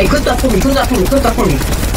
에, 그다 포미, 그렇다, 포미, 그렇다, 포미.